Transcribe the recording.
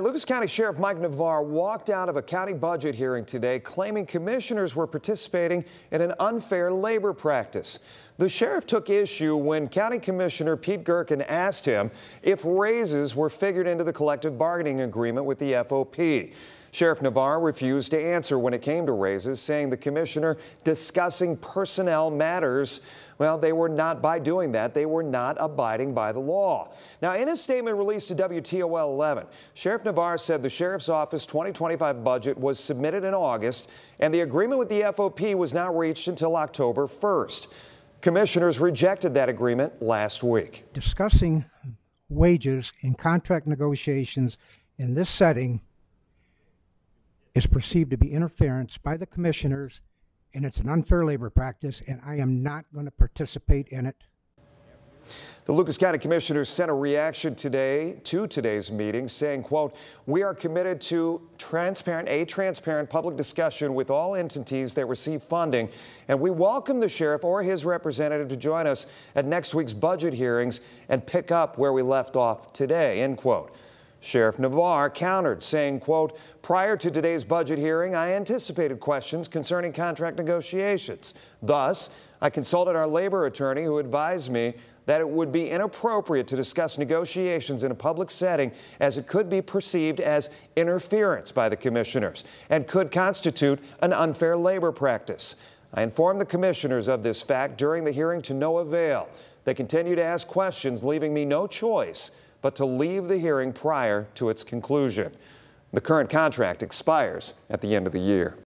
Lucas County Sheriff Mike Navarre walked out of a county budget hearing today claiming commissioners were participating in an unfair labor practice. The sheriff took issue when County Commissioner Pete Gerken asked him if raises were figured into the collective bargaining agreement with the FOP. Sheriff Navarre refused to answer when it came to raises, saying the commissioner discussing personnel matters. Well, they were not, by doing that, they were not abiding by the law. Now, in a statement released to WTOL 11, Sheriff Navarre said the sheriff's office 2025 budget was submitted in August, and the agreement with the FOP was not reached until October 1st. Commissioners rejected that agreement last week. Discussing wages in contract negotiations in this setting is perceived to be interference by the commissioners and it's an unfair labor practice and I am not going to participate in it. The Lucas County Commissioners sent a reaction today to today's meeting saying, quote, we are committed to transparent, a transparent public discussion with all entities that receive funding, and we welcome the sheriff or his representative to join us at next week's budget hearings and pick up where we left off today, end quote. Sheriff Navarre countered, saying, quote, prior to today's budget hearing, I anticipated questions concerning contract negotiations. Thus, I consulted our labor attorney who advised me that it would be inappropriate to discuss negotiations in a public setting as it could be perceived as interference by the commissioners and could constitute an unfair labor practice. I informed the commissioners of this fact during the hearing to no avail. They continue to ask questions, leaving me no choice but to leave the hearing prior to its conclusion. The current contract expires at the end of the year.